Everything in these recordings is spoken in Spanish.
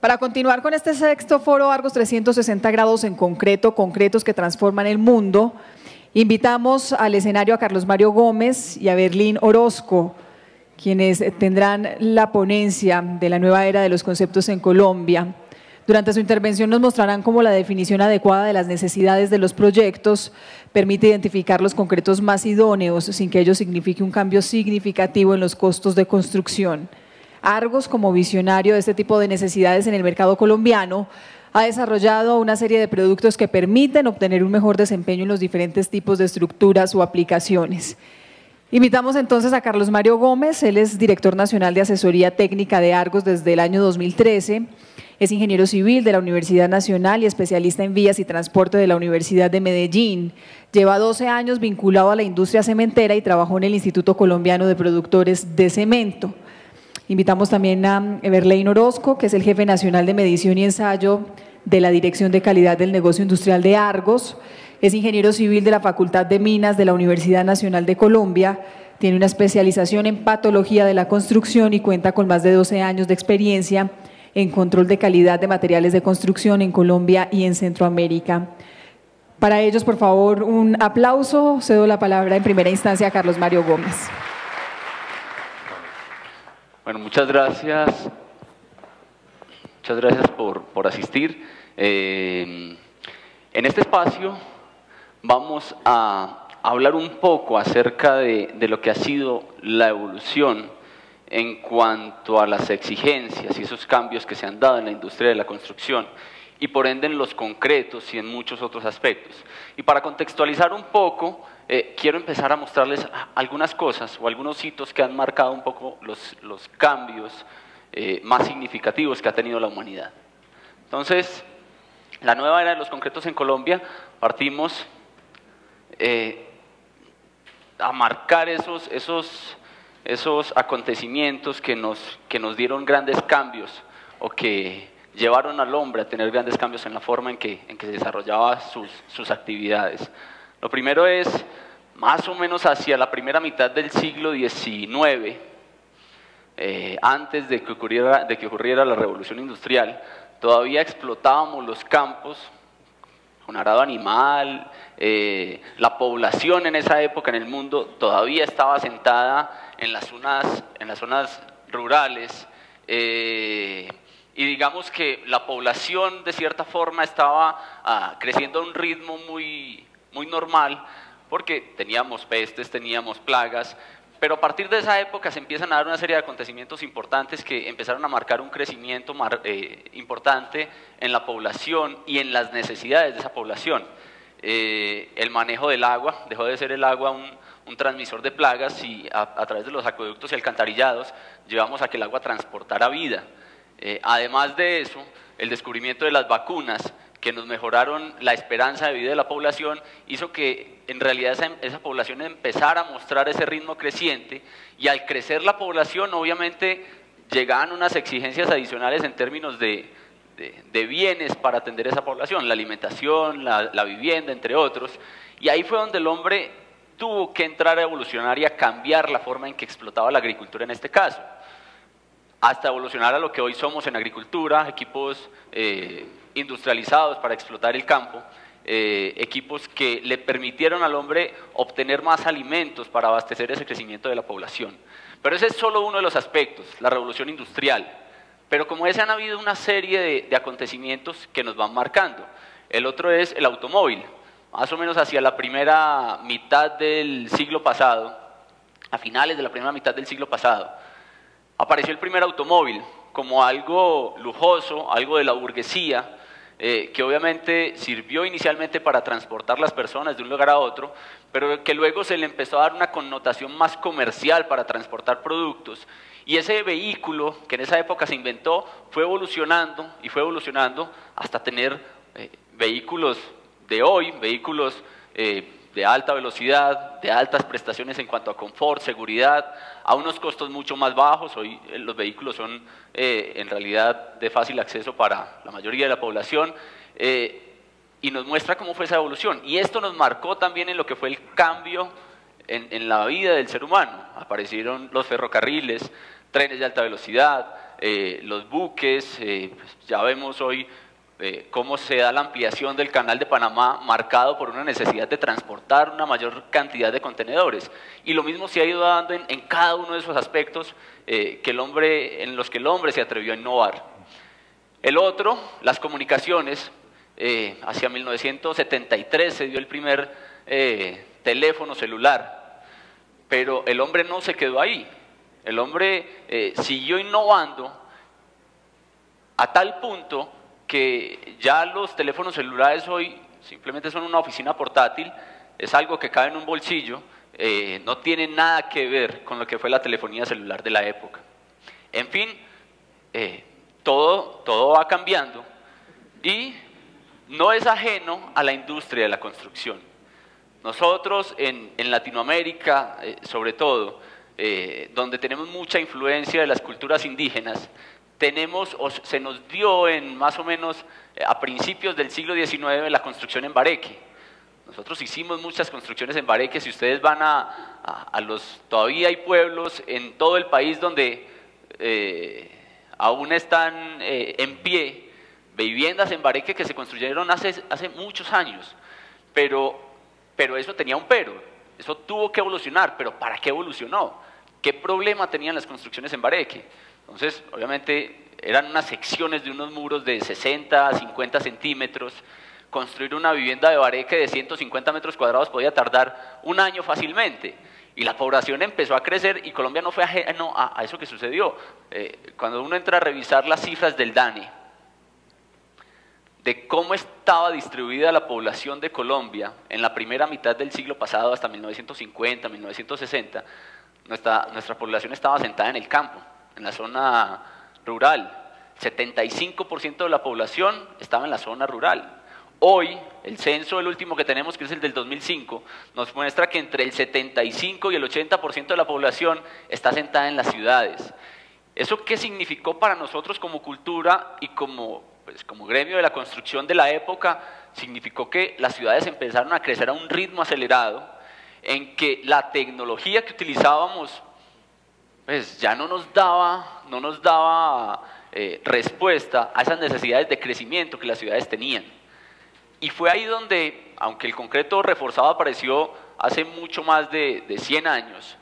Para continuar con este sexto foro Argos 360 grados en concreto, concretos que transforman el mundo, invitamos al escenario a Carlos Mario Gómez y a Berlín Orozco, quienes tendrán la ponencia de la nueva era de los conceptos en Colombia. Durante su intervención nos mostrarán cómo la definición adecuada de las necesidades de los proyectos permite identificar los concretos más idóneos sin que ello signifique un cambio significativo en los costos de construcción. Argos, como visionario de este tipo de necesidades en el mercado colombiano, ha desarrollado una serie de productos que permiten obtener un mejor desempeño en los diferentes tipos de estructuras o aplicaciones. Invitamos entonces a Carlos Mario Gómez, él es director nacional de asesoría técnica de Argos desde el año 2013 es ingeniero civil de la Universidad Nacional y especialista en vías y transporte de la Universidad de Medellín. Lleva 12 años vinculado a la industria cementera y trabajó en el Instituto Colombiano de Productores de Cemento. Invitamos también a Everlein Orozco, que es el jefe nacional de medición y ensayo de la Dirección de Calidad del Negocio Industrial de Argos. Es ingeniero civil de la Facultad de Minas de la Universidad Nacional de Colombia. Tiene una especialización en patología de la construcción y cuenta con más de 12 años de experiencia en control de calidad de materiales de construcción en Colombia y en Centroamérica. Para ellos, por favor, un aplauso. Cedo la palabra en primera instancia a Carlos Mario Gómez. Bueno, muchas gracias. Muchas gracias por, asistir. Eh, en este espacio vamos a hablar un poco acerca de, de lo que ha sido la evolución en cuanto a las exigencias y esos cambios que se han dado en la industria de la construcción y por ende en los concretos y en muchos otros aspectos. Y para contextualizar un poco, eh, quiero empezar a mostrarles algunas cosas o algunos hitos que han marcado un poco los, los cambios eh, más significativos que ha tenido la humanidad. Entonces, la nueva era de los concretos en Colombia, partimos eh, a marcar esos, esos esos acontecimientos que nos, que nos dieron grandes cambios o que llevaron al hombre a tener grandes cambios en la forma en que, en que desarrollaba sus, sus actividades. Lo primero es, más o menos hacia la primera mitad del siglo XIX, eh, antes de que, ocurriera, de que ocurriera la revolución industrial, todavía explotábamos los campos con arado animal, eh, la población en esa época en el mundo todavía estaba sentada en las zonas, las zonas rurales. Eh, y digamos que la población de cierta forma estaba ah, creciendo a un ritmo muy normal porque teníamos pestes, teníamos plagas, pero a partir de esa época se empiezan a dar una serie de acontecimientos importantes que empezaron a marcar un crecimiento eh, importante en la población y en las necesidades de esa población. Eh, el manejo del agua, dejó de ser el agua un, transmisor de plagas y a, través de los acueductos y alcantarillados llevamos a que el agua transportara vida. Eh, además de eso, el descubrimiento de las vacunas que nos mejoraron la esperanza de vida de la población, hizo que en realidad esa, población empezara a mostrar ese ritmo creciente y al crecer la población obviamente llegaban unas exigencias adicionales en términos de, bienes para atender a esa población, la alimentación, la vivienda, entre otros, y ahí fue donde el hombre tuvo que entrar a evolucionar y a cambiar la forma en que explotaba la agricultura en este caso, hasta evolucionar a lo que hoy somos en agricultura, equipos eh, industrializados para explotar el campo, eh, equipos que le permitieron al hombre obtener más alimentos para abastecer ese crecimiento de la población. Pero ese es solo uno de los aspectos, la revolución industrial. Pero como ese han habido una serie de acontecimientos que nos van marcando. El otro es el automóvil más o menos hacia la primera mitad del siglo pasado, a finales de la primera mitad del siglo pasado, apareció el primer automóvil como algo lujoso, algo de la burguesía, eh, que obviamente sirvió inicialmente para transportar las personas de un lugar a otro, pero que luego se le empezó a dar una connotación más comercial para transportar productos. Y ese vehículo que en esa época se inventó fue evolucionando y fue evolucionando hasta tener eh, vehículos de hoy, vehículos eh, de alta velocidad, de altas prestaciones en cuanto a confort, seguridad, a unos costos mucho más bajos. Hoy eh, los vehículos son eh, en realidad de fácil acceso para la mayoría de la población y nos muestra cómo fue esa evolución. Y esto nos marcó también en lo que fue el cambio en, en la vida del ser humano. Aparecieron los ferrocarriles, trenes de alta velocidad, eh, los buques, eh, pues, ya vemos hoy eh, cómo se da la ampliación del canal de Panamá marcado por una necesidad de transportar una mayor cantidad de contenedores. Y lo mismo se ha ido dando en, cada uno de esos aspectos que el hombre, en los que el hombre se atrevió a innovar. El otro, las comunicaciones, hacia 1973 se dio el primer teléfono celular, pero el hombre no se quedó ahí. El hombre siguió innovando a tal punto que ya los teléfonos celulares hoy simplemente son una oficina portátil, es algo que cabe en un bolsillo, eh, no tiene nada que ver con lo que fue la telefonía celular de la época. En fin, eh, todo, todo va cambiando y no es ajeno a la industria de la construcción. Nosotros en, Latinoamérica, eh, sobre todo, donde tenemos mucha influencia de las culturas indígenas, tenemos o se nos dio en más o menos eh, a principios del siglo XIX la construcción en Bareque. Nosotros hicimos muchas construcciones en Bareque, si ustedes van a, a, los, todavía hay pueblos en todo el país donde eh, aún están eh, en pie viviendas en Bareque que se construyeron hace, hace muchos años, pero, pero eso tenía un pero, eso tuvo que evolucionar, pero ¿para qué evolucionó? ¿Qué problema tenían las construcciones en Bareque? Entonces, obviamente, eran unas secciones de unos muros de 60 a 50 centímetros. Construir una vivienda de bareque de 150 metros cuadrados podía tardar un año fácilmente. Y la población empezó a crecer y Colombia no fue ajeno a, eso que sucedió. Eh, cuando uno entra a revisar las cifras del DANE, de cómo estaba distribuida la población de Colombia en la primera mitad del siglo pasado, hasta 1950, 1960, nuestra, nuestra población estaba sentada en el campo en la zona rural. 75% de la población estaba en la zona rural. Hoy, el censo, el último que tenemos, que es el del 2005, nos muestra que entre el 75 y el 80% de la población está sentada en las ciudades. ¿Eso qué significó para nosotros como cultura y como, pues, como gremio de la construcción de la época? Significó que las ciudades empezaron a crecer a un ritmo acelerado, en que la tecnología que utilizábamos pues ya no nos daba, no nos daba eh, respuesta a esas necesidades de crecimiento que las ciudades tenían. Y fue ahí donde, aunque el concreto reforzado apareció hace mucho más de, de 100 años,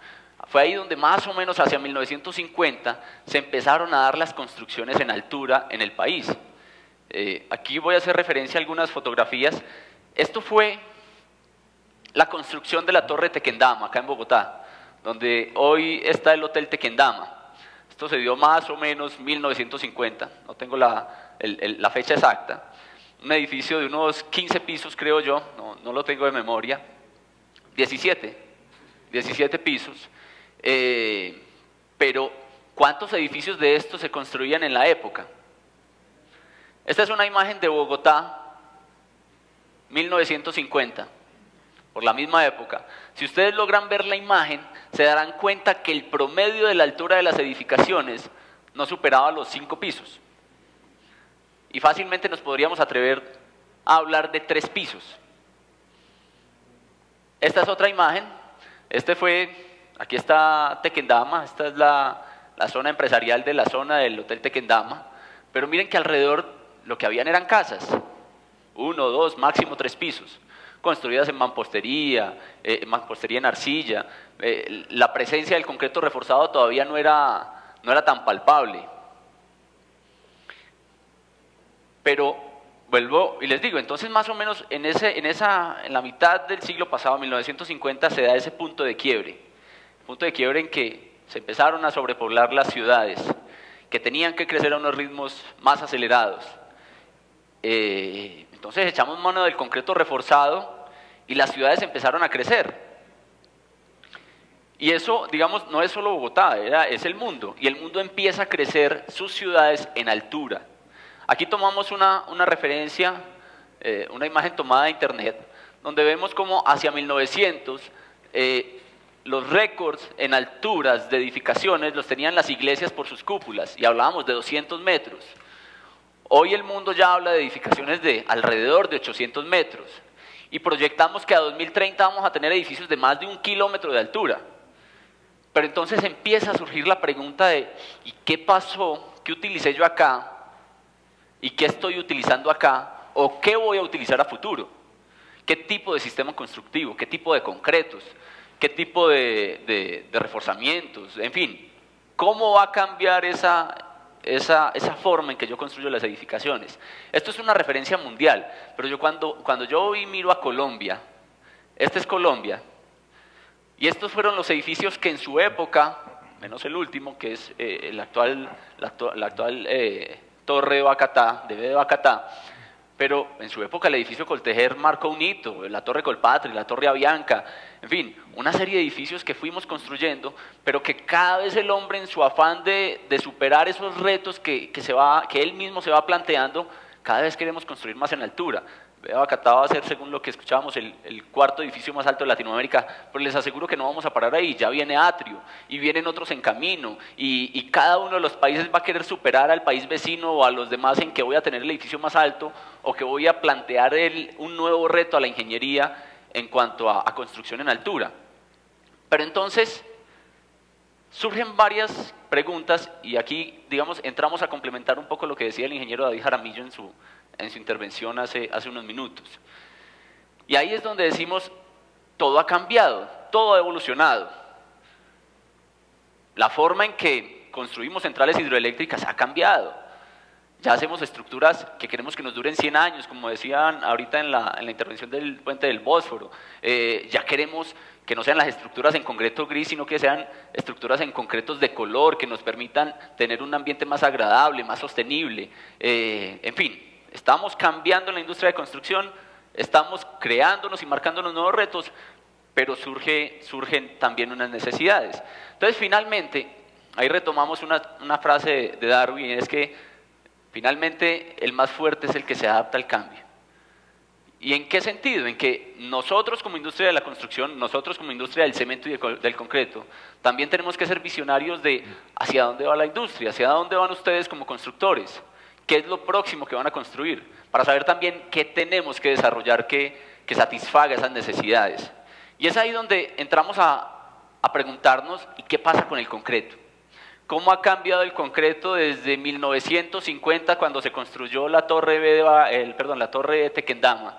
fue ahí donde más o menos hacia 1950 se empezaron a dar las construcciones en altura en el país. Eh, aquí voy a hacer referencia a algunas fotografías. Esto fue la construcción de la Torre Tequendama, acá en Bogotá donde hoy está el Hotel Tequendama. Esto se dio más o menos 1950, no tengo la, fecha exacta. Un edificio de unos 15 pisos, creo yo, no, no lo tengo de memoria. 17, 17 pisos. Eh, pero, ¿cuántos edificios de estos se construían en la época? Esta es una imagen de Bogotá, 1950 por la misma época, si ustedes logran ver la imagen, se darán cuenta que el promedio de la altura de las edificaciones no superaba los cinco pisos. Y fácilmente nos podríamos atrever a hablar de tres pisos. Esta es otra imagen. Este fue, aquí está Tequendama, esta es la, zona empresarial de la zona del Hotel Tequendama. Pero miren que alrededor lo que habían eran casas, uno, dos, máximo tres pisos construidas en mampostería, eh, mampostería en arcilla. Eh, la presencia del concreto reforzado todavía no era, no era tan palpable. Pero vuelvo y les digo, entonces más o menos en, ese, en, esa, en la mitad del siglo pasado, 1950, se da ese punto de quiebre. Punto de quiebre en que se empezaron a sobrepoblar las ciudades, que tenían que crecer a unos ritmos más acelerados. Eh, entonces echamos mano del concreto reforzado y las ciudades empezaron a crecer. Y eso, digamos, no es solo Bogotá, es el mundo. Y el mundo empieza a crecer sus ciudades en altura. Aquí tomamos una, referencia, eh, una imagen tomada de internet, donde vemos como hacia 1900 eh, los récords en alturas de edificaciones los tenían las iglesias por sus cúpulas, y hablábamos de 200 metros. Hoy el mundo ya habla de edificaciones de alrededor de 800 metros y proyectamos que a 2030 vamos a tener edificios de más de un kilómetro de altura. Pero entonces empieza a surgir la pregunta de, ¿y qué pasó? ¿Qué utilicé yo acá? ¿Y qué estoy utilizando acá? ¿O qué voy a utilizar a futuro? ¿Qué tipo de sistema constructivo? ¿Qué tipo de concretos? ¿Qué tipo de, reforzamientos? En fin, ¿cómo va a cambiar esa, esa, esa, forma en que yo construyo las edificaciones. Esto es una referencia mundial, pero yo cuando, cuando yo hoy miro a Colombia, esta es Colombia, y estos fueron los edificios que en su época, menos el último, que es eh, el actual, la, actual eh, Torre de Bacatá, de Bacatá, pero en su época el edificio Coltejer marcó un hito, la Torre Colpatri, la Torre Avianca, en fin, una serie de edificios que fuimos construyendo, pero que cada vez el hombre en su afán de, superar esos retos que, que, se va, que él mismo se va planteando, cada vez queremos construir más en altura. Bacatá va a ser, según lo que escuchábamos, el, cuarto edificio más alto de Latinoamérica, pero les aseguro que no vamos a parar ahí, ya viene Atrio y vienen otros en camino y, cada uno de los países va a querer superar al país vecino o a los demás en que voy a tener el edificio más alto o que voy a plantear un nuevo reto a la ingeniería en cuanto a construcción en altura. Pero entonces surgen varias preguntas y aquí, digamos, entramos a complementar un poco lo que decía el ingeniero David Jaramillo en su, en su intervención hace, hace unos minutos. Y ahí es donde decimos, todo ha cambiado, todo ha evolucionado. La forma en que construimos centrales hidroeléctricas ha cambiado. Ya hacemos estructuras que queremos que nos duren 100 años, como decían ahorita en la, en la intervención del puente del Bósforo. Eh, ya queremos que no sean las estructuras en concreto gris, sino que sean estructuras en concretos de color, que nos permitan tener un ambiente más agradable, más sostenible. Eh, en fin, Estamos cambiando la industria de construcción, estamos creándonos y marcándonos nuevos retos, pero surge, surgen también unas necesidades. Entonces, finalmente, ahí retomamos una, una frase de Darwin, es que finalmente el más fuerte es el que se adapta al cambio. ¿Y en qué sentido? En que nosotros como industria de la construcción, nosotros como industria del cemento y del concreto, también tenemos que ser visionarios de hacia dónde va la industria, hacia dónde van ustedes como constructores qué es lo próximo que van a construir, para saber también qué tenemos que desarrollar que, que satisfaga esas necesidades. Y es ahí donde entramos a, a preguntarnos, ¿y qué pasa con el concreto? ¿Cómo ha cambiado el concreto desde 1950 cuando se construyó la torre, de, el, perdón, la torre de Tequendama?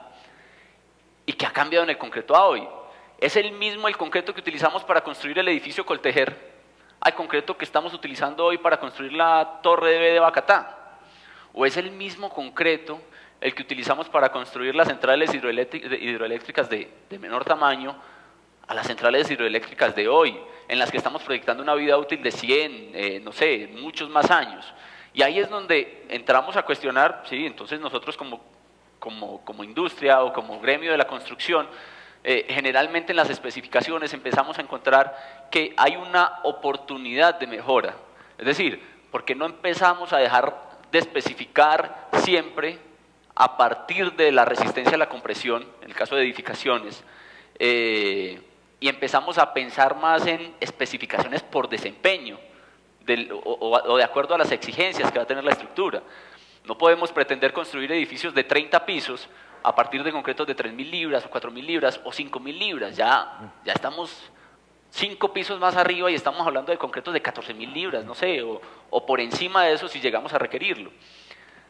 ¿Y qué ha cambiado en el concreto a hoy? ¿Es el mismo el concreto que utilizamos para construir el edificio Coltejer al concreto que estamos utilizando hoy para construir la torre de Bacatá? ¿O es el mismo concreto el que utilizamos para construir las centrales hidroeléctricas de, menor tamaño a las centrales hidroeléctricas de hoy, en las que estamos proyectando una vida útil de 100, eh, no sé, muchos más años? Y ahí es donde entramos a cuestionar, sí, entonces nosotros como, como, industria o como gremio de la construcción, eh, generalmente en las especificaciones empezamos a encontrar que hay una oportunidad de mejora. Es decir, porque no empezamos a dejar de especificar siempre a partir de la resistencia a la compresión, en el caso de edificaciones, eh, y empezamos a pensar más en especificaciones por desempeño o, de acuerdo a las exigencias que va a tener la estructura. No podemos pretender construir edificios de 30 pisos a partir de concretos de 3.000 libras o 4.000 libras o 5.000 libras. Ya, ya estamos cinco pisos más arriba y estamos hablando de concretos de 14 mil libras, no sé, o, por encima de eso si llegamos a requerirlo.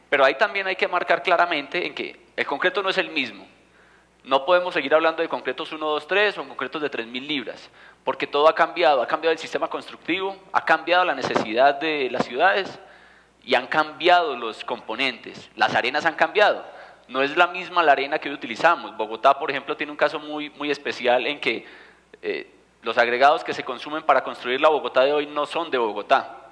Pero ahí también hay que marcar claramente en que el concreto no es el mismo. No podemos seguir hablando de concretos 1, 2, 3 o concretos de 3 mil libras, porque todo ha cambiado, ha cambiado el sistema constructivo, ha cambiado la necesidad de las ciudades y han cambiado los componentes, las arenas han cambiado. No es la misma la arena que hoy utilizamos. Bogotá, por ejemplo, tiene un caso muy, muy especial en que eh, los agregados que se consumen para construir la Bogotá de hoy no son de Bogotá,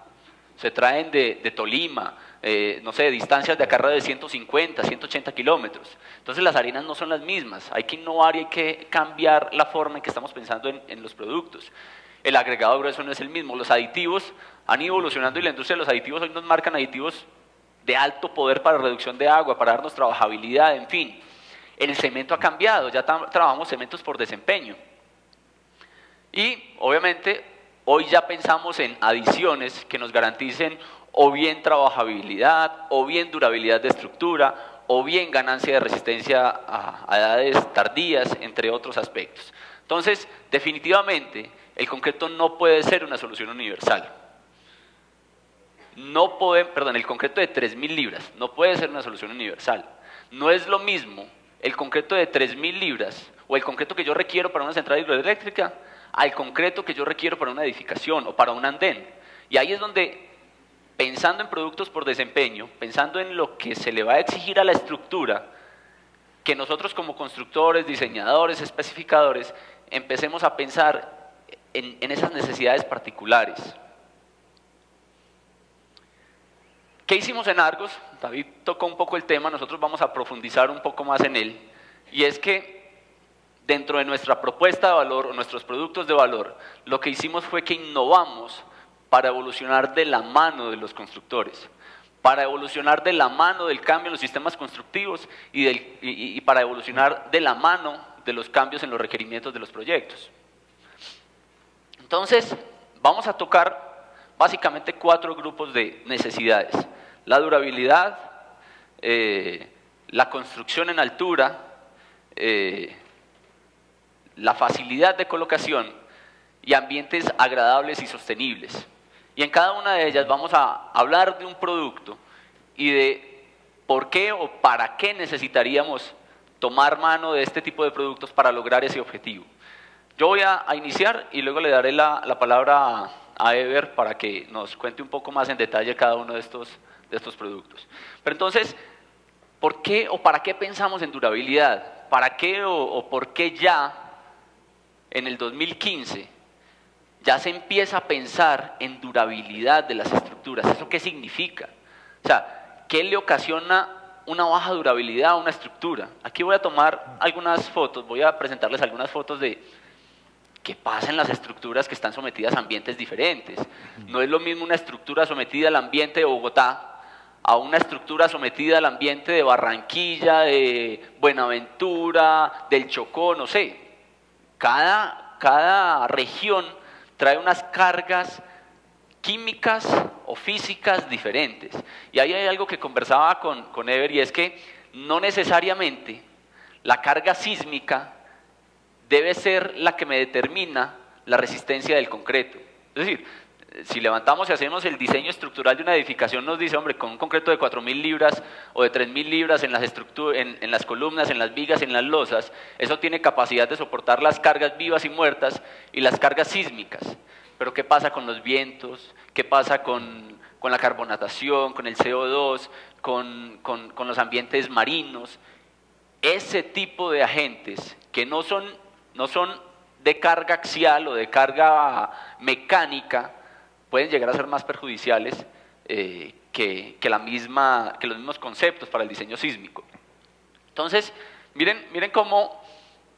se traen de, Tolima, eh, no sé, distancias de acarreo de 150, 180 kilómetros. Entonces las harinas no son las mismas, hay que innovar y hay que cambiar la forma en que estamos pensando en, los productos. El agregado grueso no es el mismo, los aditivos han ido evolucionando y la industria de los aditivos hoy nos marcan aditivos de alto poder para reducción de agua, para darnos trabajabilidad, en fin. El cemento ha cambiado, ya trabajamos cementos por desempeño. Y obviamente hoy ya pensamos en adiciones que nos garanticen o bien trabajabilidad, o bien durabilidad de estructura, o bien ganancia de resistencia a, edades tardías, entre otros aspectos. Entonces, definitivamente, el concreto no puede ser una solución universal. No puede, perdón, el concreto de 3.000 libras no puede ser una solución universal. No es lo mismo el concreto de 3.000 libras o el concreto que yo requiero para una central hidroeléctrica al concreto que yo requiero para una edificación o para un andén. Y ahí es donde, pensando en productos por desempeño, pensando en lo que se le va a exigir a la estructura, que nosotros como constructores, diseñadores, especificadores, empecemos a pensar en, esas necesidades particulares. ¿Qué hicimos en Argos? David tocó un poco el tema, nosotros vamos a profundizar un poco más en él. Y es que dentro de nuestra propuesta de valor o nuestros productos de valor, lo que hicimos fue que innovamos para evolucionar de la mano de los constructores, para evolucionar de la mano del cambio en los sistemas constructivos y, para evolucionar de la mano de los cambios en los requerimientos de los proyectos. Entonces, vamos a tocar básicamente cuatro grupos de necesidades. La durabilidad, eh, la construcción en altura, eh, la facilidad de colocación y ambientes agradables y sostenibles. Y en cada una de ellas vamos a hablar de un producto y de por qué o para qué necesitaríamos tomar mano de este tipo de productos para lograr ese objetivo. Yo voy a, iniciar y luego le daré la, palabra a, Ever para que nos cuente un poco más en detalle cada uno de estos, de estos productos. Pero entonces, ¿por qué o para qué pensamos en durabilidad? ¿Para qué o por qué ya en el 2015 ya se empieza a pensar en durabilidad de las estructuras. ¿Eso qué significa? O sea, ¿qué le ocasiona una baja durabilidad a una estructura? Aquí voy a tomar algunas fotos, voy a presentarles algunas fotos de qué pasa en las estructuras que están sometidas a ambientes diferentes. No es lo mismo una estructura sometida al ambiente de Bogotá a una estructura sometida al ambiente de Barranquilla, de Buenaventura, del Chocó, no sé. Cada, región trae unas cargas químicas o físicas diferentes. Y ahí hay algo que conversaba con, con Ever y es que no necesariamente la carga sísmica debe ser la que me determina la resistencia del concreto. Es decir, si levantamos y hacemos el diseño estructural de una edificación, nos dice, hombre, con un concreto de 4.000 libras o de 3.000 libras en las, en, en las columnas, en las vigas, en las losas, eso tiene capacidad de soportar las cargas vivas y muertas y las cargas sísmicas. Pero ¿qué pasa con los vientos? ¿Qué pasa con, con la carbonatación, con el CO2, con, con, con los ambientes marinos? Ese tipo de agentes que no son, no son de carga axial o de carga mecánica, pueden llegar a ser más perjudiciales eh, que, la misma, que los mismos conceptos para el diseño sísmico. Entonces, miren, miren cómo,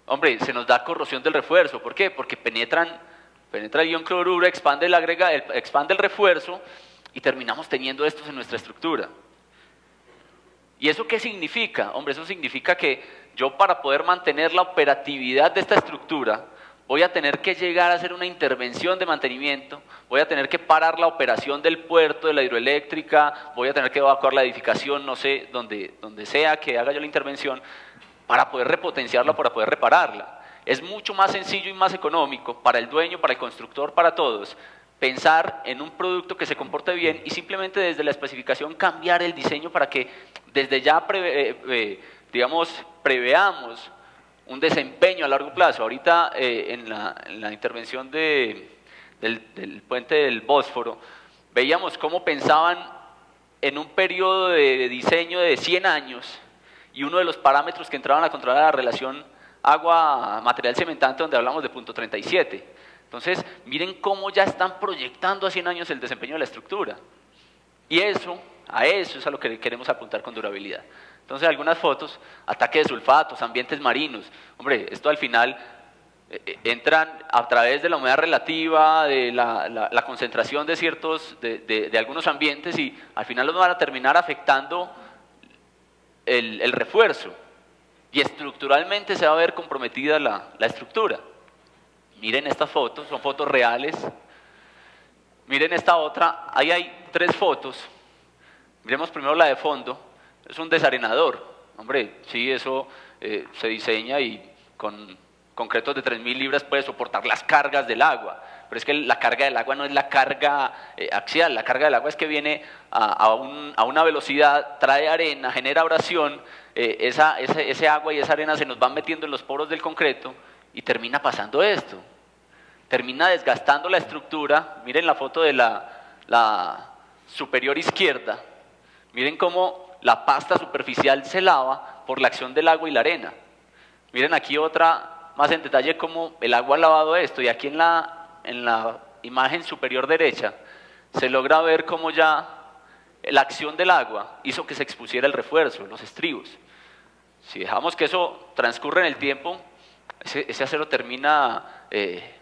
hombre, se nos da corrosión del refuerzo. ¿Por qué? Porque penetran, penetra el ion cloruro, expande el, agrega, expande el refuerzo y terminamos teniendo estos en nuestra estructura. ¿Y eso qué significa? Hombre, eso significa que yo para poder mantener la operatividad de esta estructura, voy a tener que llegar a hacer una intervención de mantenimiento, voy a tener que parar la operación del puerto, de la hidroeléctrica, voy a tener que evacuar la edificación, no sé, donde, donde sea que haga yo la intervención, para poder repotenciarla, para poder repararla. Es mucho más sencillo y más económico para el dueño, para el constructor, para todos, pensar en un producto que se comporte bien y simplemente desde la especificación cambiar el diseño para que desde ya, eh, eh, digamos, preveamos un desempeño a largo plazo. Ahorita eh, en, la, intervención del, puente del Bósforo, veíamos cómo pensaban en un periodo de diseño de 100 años y uno de los parámetros que entraban a controlar la relación agua-material cementante, donde hablamos de punto 37. Entonces, miren cómo ya están proyectando a 100 años el desempeño de la estructura. Y eso, a eso es a lo que queremos apuntar con durabilidad. Entonces, algunas fotos, ataque de sulfatos, ambientes marinos. Hombre, esto al final eh, eh, entran a través de la humedad relativa, de la, concentración de ciertos, de, algunos ambientes y al final los van a terminar afectando el, refuerzo. Y estructuralmente se va a ver comprometida la, la estructura. Miren estas fotos, son fotos reales. Miren esta otra, ahí hay tres fotos. Miremos primero la de fondo es un desarenador. Hombre, sí, eso eh, se diseña y con, concretos de 3.000 libras puede soportar las cargas del agua, pero es que la carga del agua no es la carga eh, axial, la carga del agua es que viene a, una velocidad, trae arena, genera abrasión, eh, esa, ese, agua y esa arena se nos van metiendo en los poros del concreto y termina pasando esto, termina desgastando la estructura, miren la foto de la, la superior izquierda, miren cómo la pasta superficial se lava por la acción del agua y la arena. Miren aquí otra más en detalle cómo el agua ha lavado esto y aquí en la, en la imagen superior derecha se logra ver cómo ya la acción del agua hizo que se expusiera el refuerzo, los estribos. Si dejamos que eso transcurra en el tiempo, ese, acero termina, eh,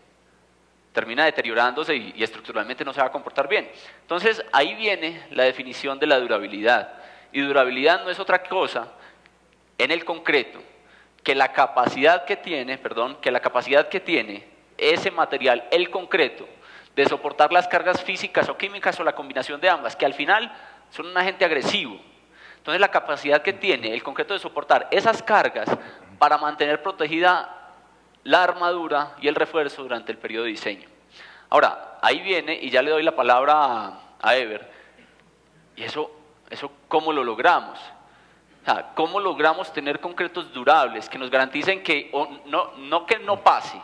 termina deteriorándose y, y estructuralmente no se va a comportar bien. Entonces ahí viene la definición de la durabilidad. Y durabilidad no es otra cosa en el concreto que la capacidad que tiene, perdón, que la capacidad que tiene ese material, el concreto, de soportar las cargas físicas o químicas o la combinación de ambas, que al final son un agente agresivo. Entonces la capacidad que tiene el concreto de soportar esas cargas para mantener protegida la armadura y el refuerzo durante el periodo de diseño. Ahora, ahí viene, y ya le doy la palabra a, a Ever, y eso, eso ¿cómo lo logramos? ¿Cómo logramos tener concretos durables que nos garanticen que, no, no que no pase,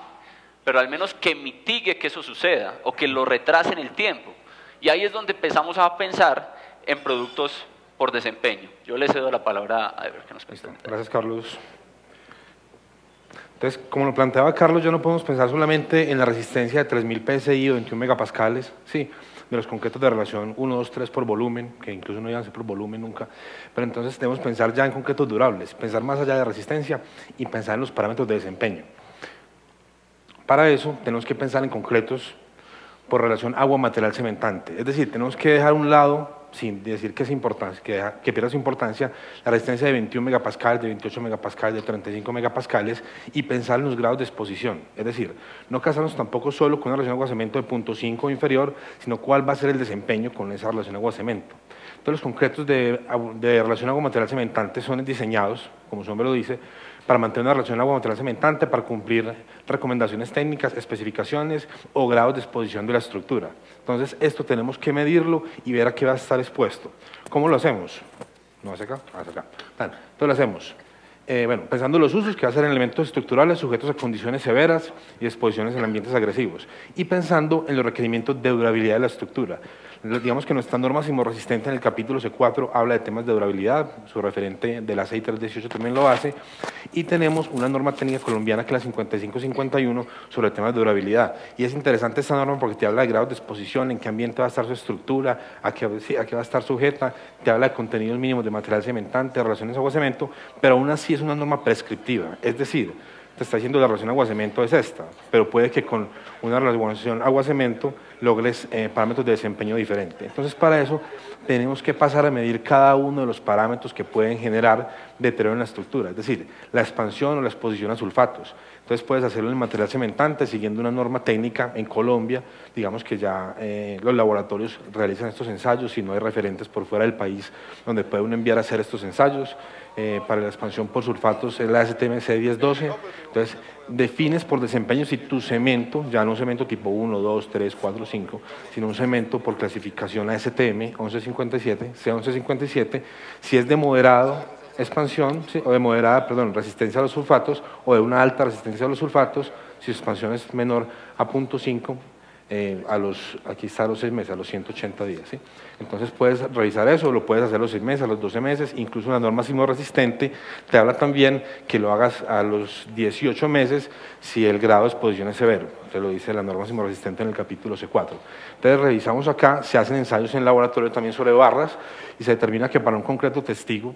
pero al menos que mitigue que eso suceda o que lo retrase en el tiempo? Y ahí es donde empezamos a pensar en productos por desempeño. Yo le cedo la palabra a Ever que nos Gracias, Carlos. Entonces, como lo planteaba Carlos, ya no podemos pensar solamente en la resistencia de 3.000 PSI o 21 megapascales, sí, de los concretos de relación 1, 2, 3 por volumen, que incluso no llegan a ser por volumen nunca, pero entonces debemos pensar ya en concretos durables, pensar más allá de resistencia y pensar en los parámetros de desempeño. Para eso tenemos que pensar en concretos por relación agua-material cementante, es decir, tenemos que dejar a un lado sin decir que, es que pierda su importancia, la resistencia de 21 megapascales, de 28 megapascales, de 35 megapascales y pensar en los grados de exposición. Es decir, no casarnos tampoco solo con una relación agua-cemento de 0.5 o inferior, sino cuál va a ser el desempeño con esa relación agua-cemento. Entonces, los concretos de, de relación agua-material cementante son diseñados, como su nombre lo dice, para mantener una relación agua-material cementante, para cumplir recomendaciones técnicas, especificaciones o grados de exposición de la estructura. Entonces, esto tenemos que medirlo y ver a qué va a estar expuesto. ¿Cómo lo hacemos? No hacia acá, hacia acá. Entonces lo hacemos. Eh, bueno, pensando en los usos, que va a ser en elementos estructurales sujetos a condiciones severas y exposiciones en ambientes agresivos. Y pensando en los requerimientos de durabilidad de la estructura. Digamos que nuestra norma sismorresistente en el capítulo C4 habla de temas de durabilidad, su referente de la 6318 también lo hace, y tenemos una norma técnica colombiana que es la 5551 sobre temas de durabilidad. Y es interesante esta norma porque te habla de grados de exposición, en qué ambiente va a estar su estructura, a qué, a qué va a estar sujeta, te habla de contenidos mínimos de material cementante, relaciones agua-cemento, pero aún así es una norma prescriptiva, es decir, te está diciendo la relación agua-cemento es esta, pero puede que con una relación agua-cemento logres eh, parámetros de desempeño diferente. Entonces, para eso tenemos que pasar a medir cada uno de los parámetros que pueden generar deterioro en la estructura, es decir, la expansión o la exposición a sulfatos. Entonces puedes hacerlo en material cementante siguiendo una norma técnica en Colombia, digamos que ya eh, los laboratorios realizan estos ensayos, si no hay referentes por fuera del país donde puede uno enviar a hacer estos ensayos. Eh, para la expansión por sulfatos es la STMC 1012. Entonces, defines por desempeño si tu cemento, ya no un cemento tipo 1, 2, 3, 4, 5, sino un cemento por clasificación ASTM 1157, C1157, si es de moderado expansión, o de moderada, perdón, resistencia a los sulfatos, o de una alta resistencia a los sulfatos, si su expansión es menor a 0.5, eh, a los, aquí está a los 6 meses, a los 180 días. ¿sí? Entonces puedes revisar eso, lo puedes hacer a los 6 meses, a los 12 meses, incluso una norma resistente te habla también que lo hagas a los 18 meses si el grado de exposición es severo, te lo dice la norma resistente en el capítulo C4. Entonces revisamos acá, se hacen ensayos en laboratorio también sobre barras y se determina que para un concreto testigo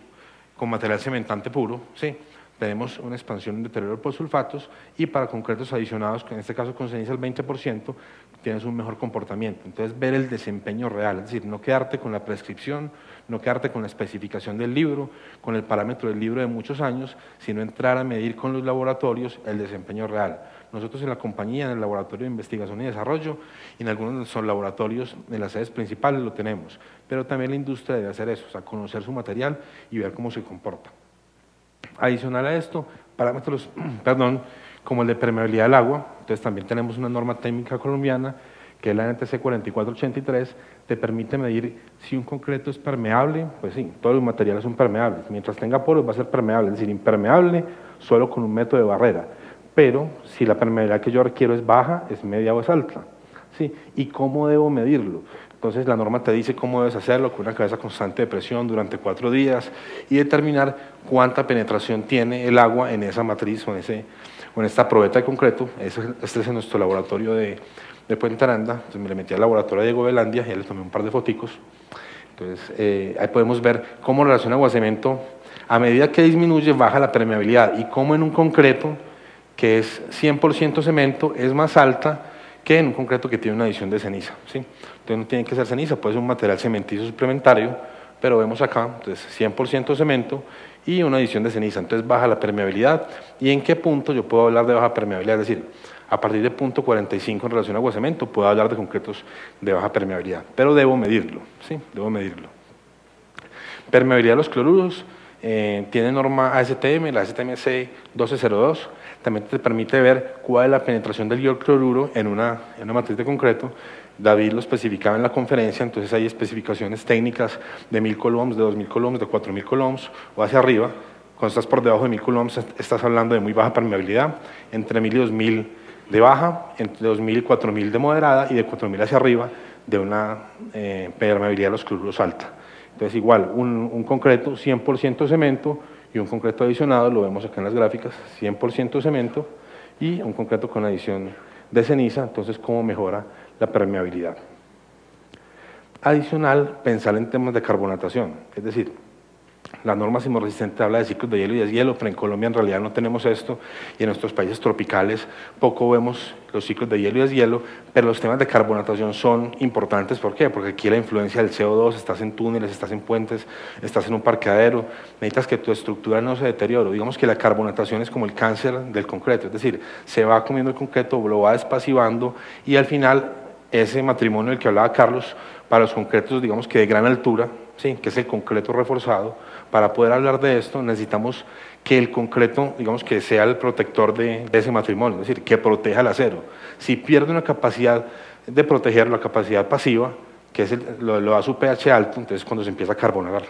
con material cementante puro, ¿sí? Tenemos una expansión en deterioro por sulfatos y para concretos adicionados, que en este caso con ceniza el 20%, tienes un mejor comportamiento. Entonces, ver el desempeño real, es decir, no quedarte con la prescripción, no quedarte con la especificación del libro, con el parámetro del libro de muchos años, sino entrar a medir con los laboratorios el desempeño real. Nosotros en la compañía, en el laboratorio de investigación y desarrollo, y en algunos de son laboratorios, en las sedes principales lo tenemos, pero también la industria debe hacer eso, o sea, conocer su material y ver cómo se comporta. Adicional a esto, parámetros, perdón, como el de permeabilidad del agua. Entonces también tenemos una norma técnica colombiana que es la NTC 4483, te permite medir si un concreto es permeable, pues sí, todos los materiales son permeables. Mientras tenga poros va a ser permeable, es decir, impermeable solo con un método de barrera. Pero si la permeabilidad que yo requiero es baja, es media o es alta. ¿sí? ¿Y cómo debo medirlo? Entonces la norma te dice cómo debes hacerlo con una cabeza constante de presión durante cuatro días y determinar cuánta penetración tiene el agua en esa matriz o en, ese, o en esta probeta de concreto. Este es nuestro laboratorio de, de Puente Aranda, entonces me le metí al laboratorio de Diego Velandia y le tomé un par de foticos. Entonces eh, ahí podemos ver cómo relaciona agua-cemento, a medida que disminuye baja la permeabilidad y cómo en un concreto que es 100% cemento es más alta que en un concreto que tiene una adición de ceniza. ¿sí? Entonces no tiene que ser ceniza, puede ser un material cementizo suplementario, pero vemos acá, entonces 100% cemento y una adición de ceniza, entonces baja la permeabilidad. ¿Y en qué punto yo puedo hablar de baja permeabilidad? Es decir, a partir de punto 45 en relación a agua-cemento puedo hablar de concretos de baja permeabilidad, pero debo medirlo, ¿sí? Debo medirlo. Permeabilidad de los cloruros, eh, tiene norma ASTM, la ASTM-C 1202, también te permite ver cuál es la penetración del cloruro en una, en una matriz de concreto. David lo especificaba en la conferencia, entonces hay especificaciones técnicas de 1000 coulombs, de 2000 coulombs, de 4000 coulombs o hacia arriba. Cuando estás por debajo de 1000 coulombs estás hablando de muy baja permeabilidad, entre 1000 y 2000 de baja, entre 2.000 y 4.000 de moderada y de 4.000 hacia arriba de una eh, permeabilidad de los cloruros alta. Entonces igual, un, concreto 100% cemento y un concreto adicionado, lo vemos acá en las gráficas, 100% cemento y un concreto con adición de ceniza, entonces cómo mejora la permeabilidad. Adicional, pensar en temas de carbonatación, es decir, la norma sismoresistente habla de ciclos de hielo y deshielo, pero en Colombia en realidad no tenemos esto y en nuestros países tropicales poco vemos los ciclos de hielo y deshielo, pero los temas de carbonatación son importantes. ¿Por qué? Porque aquí la influencia del CO2, estás en túneles, estás en puentes, estás en un parqueadero, necesitas que tu estructura no se deteriore. Digamos que la carbonatación es como el cáncer del concreto, es decir, se va comiendo el concreto, lo va despasivando y al final ese matrimonio del que hablaba Carlos, para los concretos, digamos que de gran altura, ¿sí? que es el concreto reforzado, para poder hablar de esto necesitamos que el concreto, digamos que sea el protector de, ese matrimonio, es decir, que proteja el acero. Si pierde una capacidad de proteger la capacidad pasiva, que es lo, da su pH alto, entonces cuando se empieza a carbonar.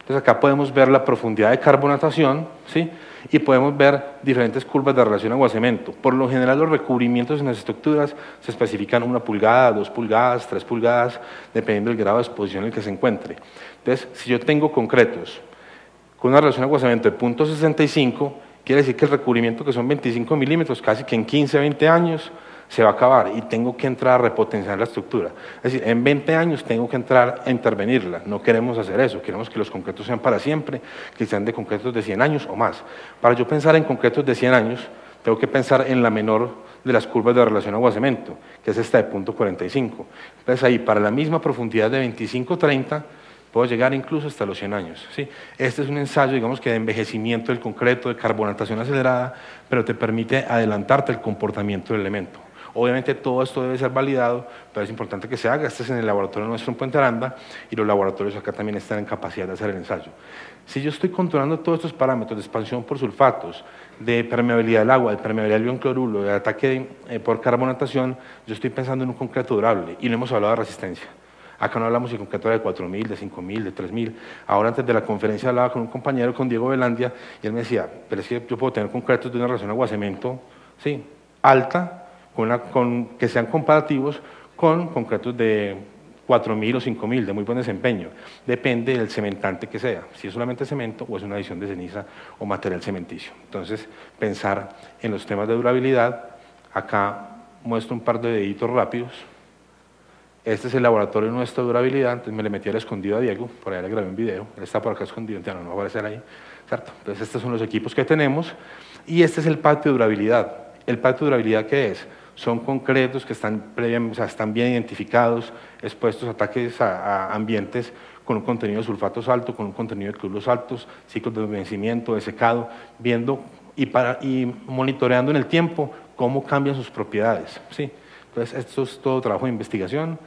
Entonces acá podemos ver la profundidad de carbonatación, ¿sí? y podemos ver diferentes curvas de relación agua-cemento. Por lo general los recubrimientos en las estructuras se especifican una pulgada, dos pulgadas, tres pulgadas, dependiendo del grado de exposición en el que se encuentre. Entonces, si yo tengo concretos con una relación agua-cemento de 0.65, quiere decir que el recubrimiento que son 25 milímetros, casi que en 15, 20 años, se va a acabar y tengo que entrar a repotenciar la estructura. Es decir, en 20 años tengo que entrar a intervenirla. No queremos hacer eso, queremos que los concretos sean para siempre, que sean de concretos de 100 años o más. Para yo pensar en concretos de 100 años, tengo que pensar en la menor de las curvas de relación agua-cemento, que es esta de punto 45. Entonces ahí, para la misma profundidad de 25-30, puedo llegar incluso hasta los 100 años. ¿sí? Este es un ensayo, digamos que de envejecimiento del concreto, de carbonatación acelerada, pero te permite adelantarte el comportamiento del elemento. Obviamente todo esto debe ser validado, pero es importante que se haga. Este es en el laboratorio nuestro en Puente Aranda y los laboratorios acá también están en capacidad de hacer el ensayo. Si yo estoy controlando todos estos parámetros de expansión por sulfatos, de permeabilidad del agua, de permeabilidad del ion cloruro, de ataque eh, por carbonatación, yo estoy pensando en un concreto durable y no hemos hablado de resistencia. Acá no hablamos de concreto de 4.000, de 5.000, de 3.000. Ahora antes de la conferencia hablaba con un compañero, con Diego Velandia, y él me decía, pero es que yo puedo tener concretos de una relación agua-cemento, sí, alta, que sean comparativos con concretos de 4.000 o 5.000 de muy buen desempeño. Depende del cementante que sea, si es solamente cemento o es una adición de ceniza o material cementicio. Entonces, pensar en los temas de durabilidad. Acá muestro un par de deditos rápidos. Este es el laboratorio nuestro de durabilidad, entonces me le metí al escondido a Diego, por ahí le grabé un video, él está por acá escondido, ya no, va a aparecer ahí, ¿cierto? Entonces estos son los equipos que tenemos y este es el patio de durabilidad. ¿El patio de durabilidad qué es? son concretos que están, están bien identificados, expuestos a ataques a, ambientes con un contenido de sulfatos alto, con un contenido de cloruros altos, ciclos de vencimiento, de secado, viendo y, para, y monitoreando en el tiempo cómo cambian sus propiedades. ¿sí? Entonces, esto es todo trabajo de investigación,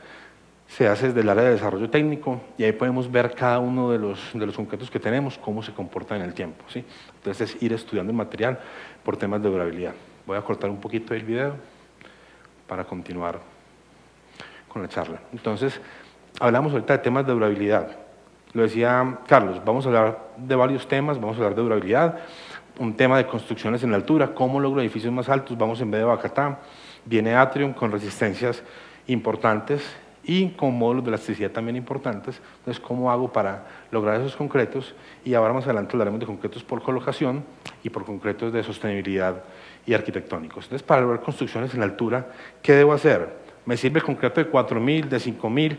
se hace desde el área de desarrollo técnico y ahí podemos ver cada uno de los, de los concretos que tenemos, cómo se comporta en el tiempo. ¿sí? Entonces, es ir estudiando el material por temas de durabilidad. Voy a cortar un poquito el video para continuar con la charla. Entonces, hablamos ahorita de temas de durabilidad. Lo decía Carlos, vamos a hablar de varios temas, vamos a hablar de durabilidad, un tema de construcciones en altura, cómo logro edificios más altos, vamos en vez de Bacatá, viene Atrium con resistencias importantes y con módulos de elasticidad también importantes. Entonces, ¿cómo hago para lograr esos concretos? Y ahora más adelante hablaremos de concretos por colocación y por concretos de sostenibilidad y arquitectónicos. Entonces, para lograr construcciones en altura, ¿qué debo hacer? ¿Me sirve el concreto de 4.000, de 5.000?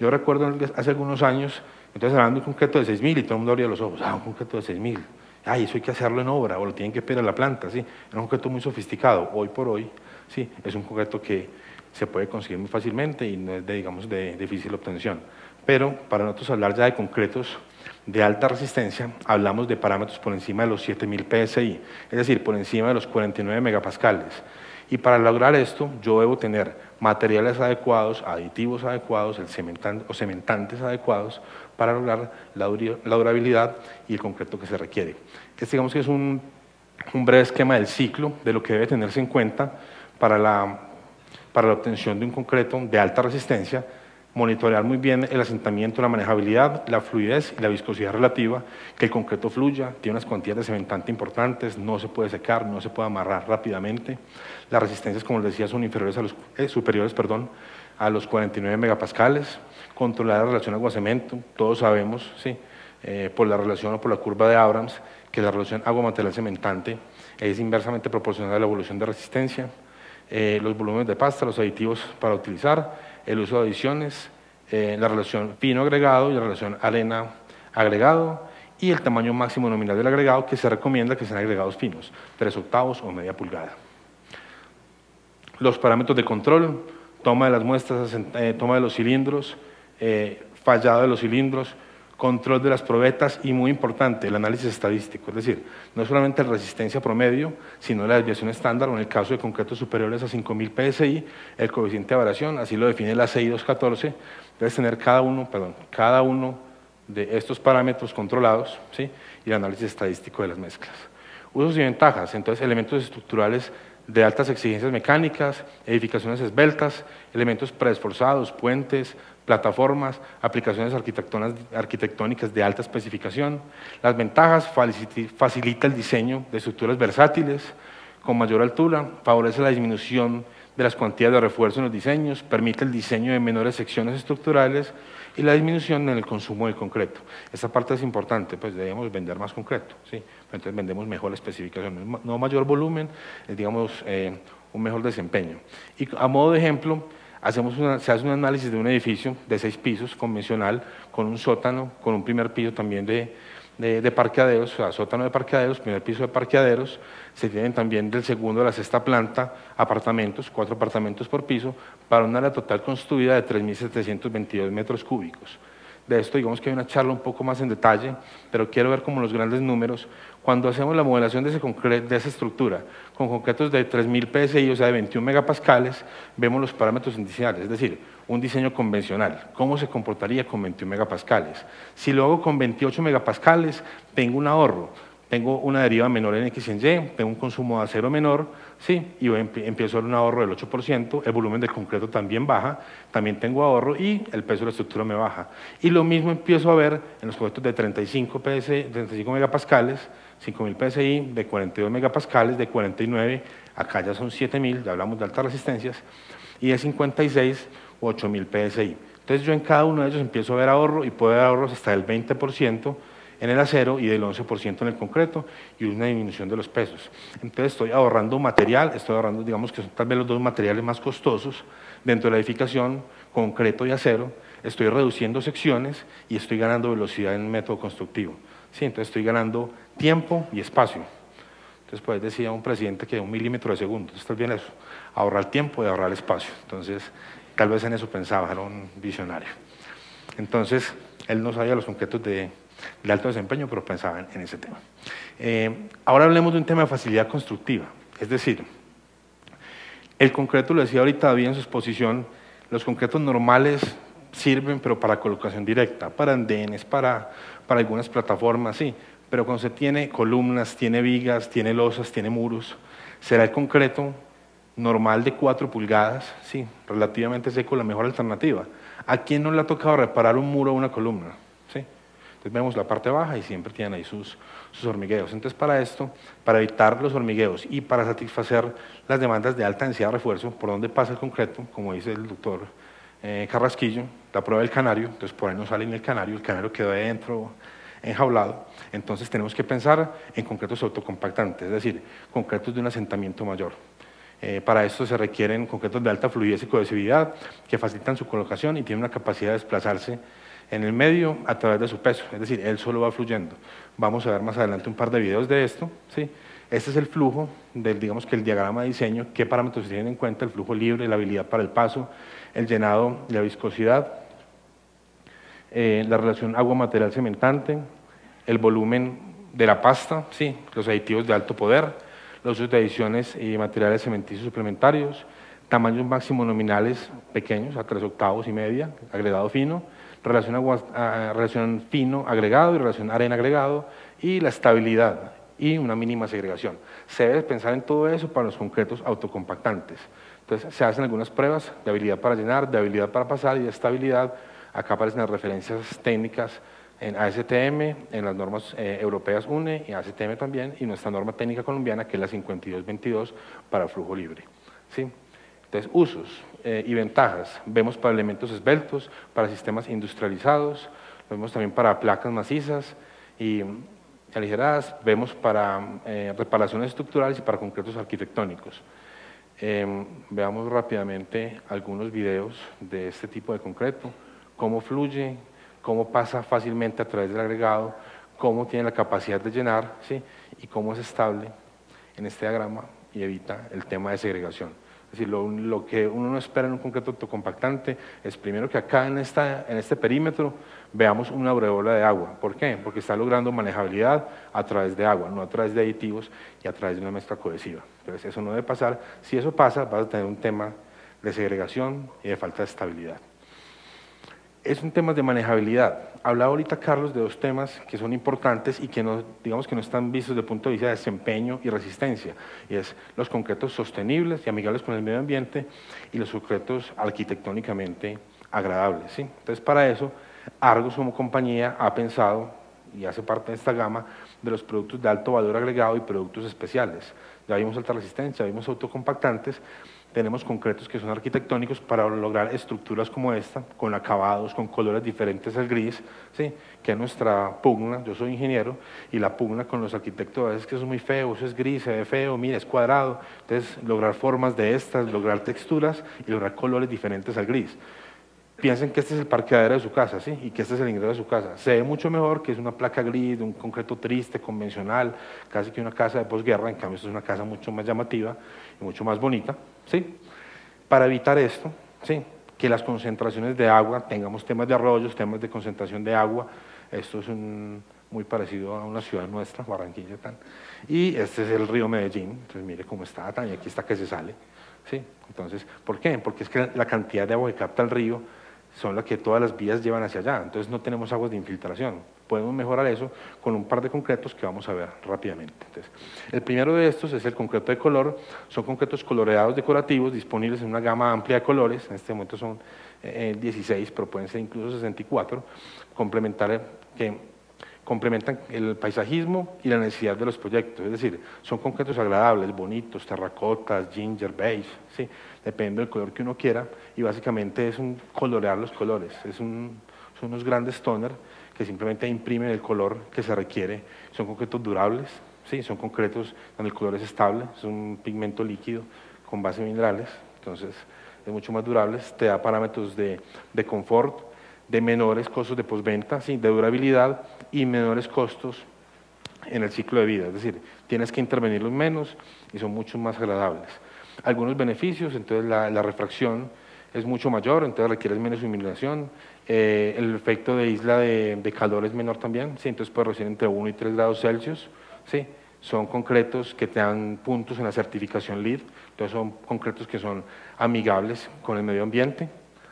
Yo recuerdo hace algunos años, entonces hablando de un concreto de 6.000 y todo el mundo abría los ojos, ah, un concreto de 6.000. Ay, eso hay que hacerlo en obra o lo tienen que pedir a la planta, ¿sí? Era un concreto muy sofisticado. Hoy por hoy, sí, es un concreto que se puede conseguir muy fácilmente y no es de, digamos, de difícil obtención. Pero para nosotros hablar ya de concretos de alta resistencia, hablamos de parámetros por encima de los 7000 PSI, es decir, por encima de los 49 megapascales. Y para lograr esto, yo debo tener materiales adecuados, aditivos adecuados, el o cementantes adecuados para lograr la, durabilidad y el concreto que se requiere. Este digamos que es un, un breve esquema del ciclo de lo que debe tenerse en cuenta para la obtención de un concreto de alta resistencia, monitorear muy bien el asentamiento, la manejabilidad, la fluidez y la viscosidad relativa, que el concreto fluya, tiene unas cuantías de cementante importantes, no se puede secar, no se puede amarrar rápidamente. Las resistencias, como les decía, son inferiores a los, eh, superiores perdón, a los 49 megapascales. Controlar la relación agua-cemento, todos sabemos, sí, eh, por la relación o por la curva de Abrams, que la relación agua-material cementante es inversamente proporcional a la evolución de resistencia. Eh, los volúmenes de pasta, los aditivos para utilizar, el uso de adiciones, eh, la relación fino agregado y la relación arena agregado y el tamaño máximo nominal del agregado que se recomienda que sean agregados finos, 3 octavos o media pulgada. Los parámetros de control, toma de las muestras, eh, toma de los cilindros, fallado de los cilindros, control de las probetas y muy importante, el análisis estadístico, es decir, no solamente la resistencia promedio, sino la desviación estándar o en el caso de concretos superiores a 5000 PSI, el coeficiente de variación, así lo define la CI 214, debes tener cada uno, perdón, cada uno de estos parámetros controlados ¿sí? y el análisis estadístico de las mezclas. Usos y ventajas, entonces elementos estructurales de altas exigencias mecánicas, edificaciones esbeltas, elementos preesforzados, puentes, plataformas, aplicaciones arquitectónicas de alta especificación. Las ventajas facilita el diseño de estructuras versátiles con mayor altura, favorece la disminución de las cuantías de refuerzo en los diseños, permite el diseño de menores secciones estructurales y la disminución en el consumo de concreto. Esta parte es importante, pues debemos vender más concreto, ¿sí? entonces vendemos mejor especificación, no mayor volumen, digamos eh, un mejor desempeño. Y a modo de ejemplo, hacemos se hace un análisis de un edificio de seis pisos convencional, con un sótano, con un primer piso también de, de, parqueaderos, o sea, sótano de parqueaderos, primer piso de parqueaderos, se tienen también del segundo a la sexta planta apartamentos, cuatro apartamentos por piso, para una área total construida de 3.722 metros cúbicos. De esto digamos que hay una charla un poco más en detalle, pero quiero ver como los grandes números. Cuando hacemos la modelación de, de esa estructura con concretos de 3.000 PSI, o sea, de 21 megapascales, vemos los parámetros iniciales, es decir, un diseño convencional, cómo se comportaría con 21 megapascales. Si lo hago con 28 megapascales, tengo un ahorro, tengo una deriva menor en X en Y, tengo un consumo de acero menor, sí, y empiezo a dar un ahorro del 8%, el volumen de concreto también baja, también tengo ahorro y el peso de la estructura me baja. Y lo mismo empiezo a ver en los concretos de 35, PS, 35 megapascales, 5000 PSI, de 42 megapascales, de 49, acá ya son 7000, ya hablamos de altas resistencias, y de 56 o 8000 PSI. Entonces yo en cada uno de ellos empiezo a ver ahorro y puedo ver ahorros hasta del 20%, en el acero y del 11% en el concreto y una disminución de los pesos. Entonces estoy ahorrando material, estoy ahorrando, digamos que son tal vez los dos materiales más costosos dentro de la edificación, concreto y acero, estoy reduciendo secciones y estoy ganando velocidad en el método constructivo. Sí, entonces estoy ganando tiempo y espacio. Entonces, pues decía un presidente que un milímetro de segundo, esto es bien eso, ahorrar tiempo y ahorrar espacio. Entonces, tal vez en eso pensaba, era un visionario. Entonces, él no sabía los concretos de de alto desempeño, pero pensaban en ese tema. Eh, ahora hablemos de un tema de facilidad constructiva, es decir, el concreto, lo decía ahorita David en su exposición, los concretos normales sirven, pero para colocación directa, para andenes, para, para algunas plataformas, sí, pero cuando se tiene columnas, tiene vigas, tiene losas, tiene muros, será el concreto normal de 4 pulgadas, sí, relativamente seco, la mejor alternativa. ¿A quién no le ha tocado reparar un muro o una columna? Entonces vemos la parte baja y siempre tienen ahí sus, sus hormigueos. Entonces para esto, para evitar los hormigueos y para satisfacer las demandas de alta densidad de refuerzo, por donde pasa el concreto, como dice el doctor eh, Carrasquillo, la prueba del canario, entonces por ahí no sale ni el canario, el canario quedó adentro enjaulado, entonces tenemos que pensar en concretos autocompactantes, es decir, concretos de un asentamiento mayor. Eh, para esto se requieren concretos de alta fluidez y cohesividad que facilitan su colocación y tienen una capacidad de desplazarse en el medio a través de su peso, es decir, él solo va fluyendo. Vamos a ver más adelante un par de videos de esto. ¿sí? Este es el flujo del, digamos que el diagrama de diseño, qué parámetros se tienen en cuenta, el flujo libre, la habilidad para el paso, el llenado, la viscosidad, eh, la relación agua-material cementante, el volumen de la pasta, ¿sí? los aditivos de alto poder, los usos de adiciones y materiales cementicios suplementarios, tamaños máximos nominales pequeños, a 3 octavos y media, agregado fino, relación, agua, relación fino agregado y relación arena agregado, y la estabilidad y una mínima segregación. Se debe pensar en todo eso para los concretos autocompactantes. Entonces, se hacen algunas pruebas de habilidad para llenar, de habilidad para pasar y de estabilidad. Acá aparecen las referencias técnicas en ASTM, en las normas eh, europeas UNE y ASTM también, y nuestra norma técnica colombiana, que es la 5222 para flujo libre. ¿sí? Entonces, usos eh, y ventajas. Vemos para elementos esbeltos, para sistemas industrializados, vemos también para placas macizas y aligeradas, vemos para eh, reparaciones estructurales y para concretos arquitectónicos. Em, veamos rápidamente algunos videos de este tipo de concreto, cómo fluye, cómo pasa fácilmente a través del agregado, cómo tiene la capacidad de llenar ¿sí? y cómo es estable en este diagrama y evita el tema de segregación. Es decir, lo, que uno no espera en un concreto autocompactante es primero que acá en, este perímetro veamos una aureola de agua. ¿Por qué? Porque está logrando manejabilidad a través de agua, no a través de aditivos y a través de una mezcla cohesiva. Entonces eso no debe pasar. Si eso pasa, vas a tener un tema de segregación y de falta de estabilidad es un tema de manejabilidad. Hablaba ahorita Carlos de dos temas que son importantes y que no, digamos que no están vistos desde el punto de vista de desempeño y resistencia, y es los concretos sostenibles y amigables con el medio ambiente y los concretos arquitectónicamente agradables. ¿sí? Entonces, para eso, Argos como compañía ha pensado y hace parte de esta gama de los productos de alto valor agregado y productos especiales. Ya vimos alta resistencia, vimos autocompactantes, tenemos concretos que son arquitectónicos para lograr estructuras como esta, con acabados, con colores diferentes al gris, ¿sí? que es nuestra pugna, yo soy ingeniero, y la pugna con los arquitectos es que eso es muy feo, eso es gris, se ve feo, mira, es cuadrado, entonces lograr formas de estas, lograr texturas y lograr colores diferentes al gris. Piensen que este es el parqueadero de su casa, ¿sí? Y que este es el ingreso de su casa. Se ve mucho mejor que es una placa gris, un concreto triste, convencional, casi que una casa de posguerra, en cambio esto es una casa mucho más llamativa y mucho más bonita. ¿sí? Para evitar esto, ¿sí? que las concentraciones de agua, tengamos temas de arroyos, temas de concentración de agua, esto es muy parecido a una ciudad nuestra, Barranquilla, tan, y este es el río Medellín, entonces mire cómo está, tan, y aquí está que se sale, ¿sí? Entonces, ¿por qué? Porque es que la cantidad de agua que capta el río son las que todas las vías llevan hacia allá, entonces no tenemos aguas de infiltración. Podemos mejorar eso con un par de concretos que vamos a ver rápidamente. Entonces, el primero de estos es el concreto de color, son concretos coloreados decorativos disponibles en una gama amplia de colores, en este momento son 16, eh, pero pueden ser incluso 64, complementar, que complementan el paisajismo y la necesidad de los proyectos, es decir, son concretos agradables, bonitos, terracotas, ginger, beige, ¿sí? Depende del color que uno quiera, y básicamente es un colorear los colores, es un, son unos grandes toner que simplemente imprimen el color que se requiere, son concretos durables, ¿sí? son concretos donde el color es estable, es un pigmento líquido con base minerales, entonces es mucho más durable, te da parámetros de, de confort, de menores costos de postventa, ¿sí? de durabilidad y menores costos en el ciclo de vida, es decir, tienes que intervenirlos menos y son mucho más agradables. Algunos beneficios, entonces la, refracción es mucho mayor, entonces requiere menos iluminación, eh, el efecto de isla de, calor es menor también, ¿sí? entonces puede recibir entre 1 y 3 grados Celsius, ¿sí? son concretos que te dan puntos en la certificación LEED, entonces son concretos que son amigables con el medio ambiente,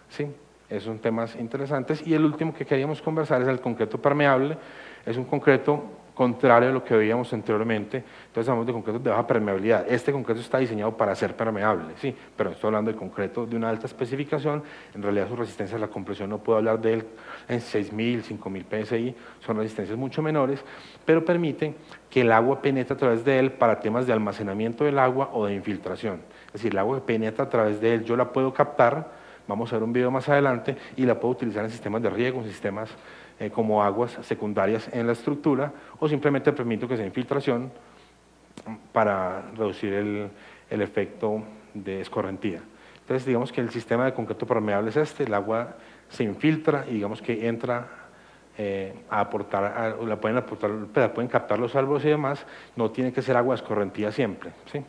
¿sí? esos son temas interesantes. Y el último que queríamos conversar es el concreto permeable, es un concreto contrario a lo que veíamos anteriormente. Entonces hablamos de concretos de baja permeabilidad. Este concreto está diseñado para ser permeable, sí, pero estoy hablando de concreto de una alta especificación. En realidad su resistencia a la compresión no puedo hablar de él en 6.000, 5.000 PSI, son resistencias mucho menores, pero permiten que el agua penetre a través de él para temas de almacenamiento del agua o de infiltración. Es decir, el agua que penetra a través de él yo la puedo captar, vamos a ver un video más adelante, y la puedo utilizar en sistemas de riego, en sistemas eh, como aguas secundarias en la estructura o simplemente permito que sea infiltración para reducir el, el efecto de escorrentía. Entonces digamos que el sistema de concreto permeable es este, el agua se infiltra y digamos que entra eh, a aportar, la pueden aportar, pueden captar los árboles y demás, no tiene que ser agua escorrentía siempre. ¿sí?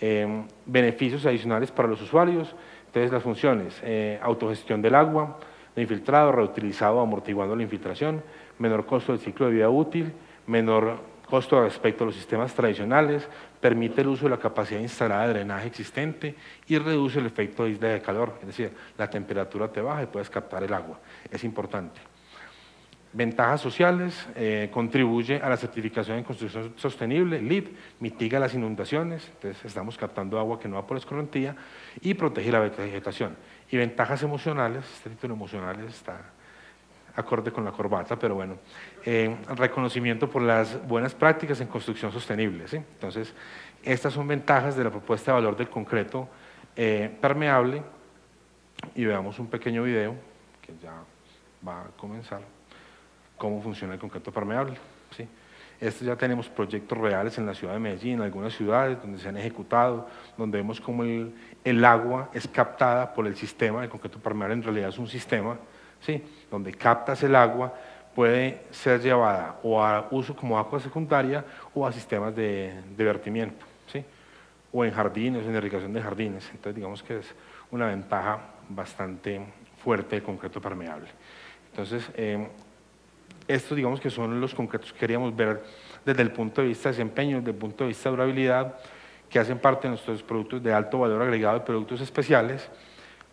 Eh, beneficios adicionales para los usuarios, entonces las funciones, autogestión del agua, de infiltrado, reutilizado, amortiguando la infiltración, menor costo del ciclo de vida útil, menor costo respecto a los sistemas tradicionales, permite el uso de la capacidad instalada de drenaje existente y reduce el efecto de isla de calor, es decir, la temperatura te baja y puedes captar el agua, es importante. Ventajas sociales, eh, contribuye a la certificación en construcción sostenible, LEED, mitiga las inundaciones, entonces estamos captando agua que no va por escorrentía y protege la vegetación. Y ventajas emocionales, este título emocional está acorde con la corbata, pero bueno, eh, reconocimiento por las buenas prácticas en construcción sostenible. ¿sí? Entonces, estas son ventajas de la propuesta de valor del concreto eh, permeable y veamos un pequeño video que ya va a comenzar, cómo funciona el concreto permeable. ¿sí? Estos ya tenemos proyectos reales en la ciudad de Medellín, en algunas ciudades donde se han ejecutado, donde vemos cómo el, agua es captada por el sistema, el concreto permeable en realidad es un sistema, ¿sí? donde captas el agua, puede ser llevada o a uso como agua secundaria o a sistemas de, de vertimiento, ¿sí? o en jardines, en irrigación de jardines. Entonces digamos que es una ventaja bastante fuerte del concreto permeable. Entonces, eh, estos digamos que son los concretos que queríamos ver desde el punto de vista de desempeño, desde el punto de vista de durabilidad, que hacen parte de nuestros productos de alto valor agregado y productos especiales,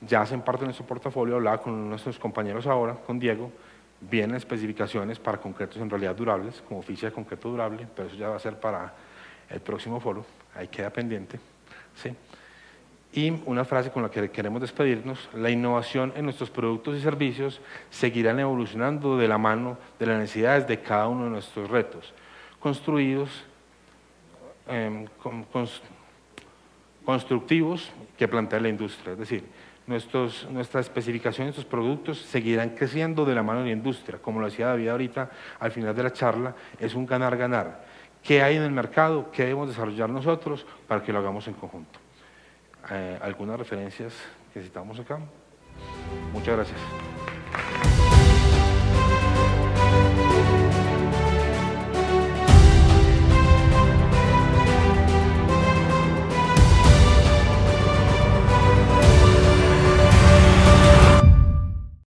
ya hacen parte de nuestro portafolio, hablaba con nuestros compañeros ahora, con Diego, vienen especificaciones para concretos en realidad durables, como oficia de concreto durable, pero eso ya va a ser para el próximo foro, ahí queda pendiente. ¿sí? Y una frase con la que queremos despedirnos, la innovación en nuestros productos y servicios seguirán evolucionando de la mano de las necesidades de cada uno de nuestros retos, construidos, con, constructivos que plantea la industria. Es decir, nuestros, nuestra especificación de estos productos seguirán creciendo de la mano de la industria. Como lo decía David ahorita al final de la charla, es un ganar-ganar. ¿Qué hay en el mercado? ¿Qué debemos desarrollar nosotros para que lo hagamos en conjunto? Eh, algunas referencias que citamos acá. Muchas gracias.